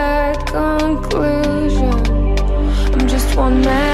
That conclusion. I'm just one man.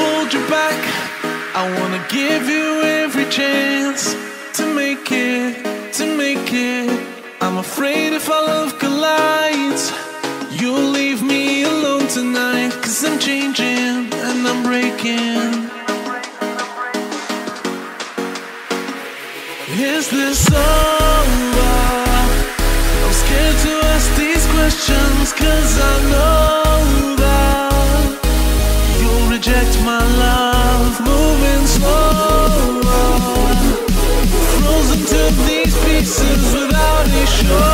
hold you back. I wanna give you every chance to make it, to make it. I'm afraid if our love collides, you'll leave me alone tonight. Cause I'm changing and I'm breaking. Is this over? I'm scared to ask these questions cause I know my love moving slow Frozen to these pieces without a shore.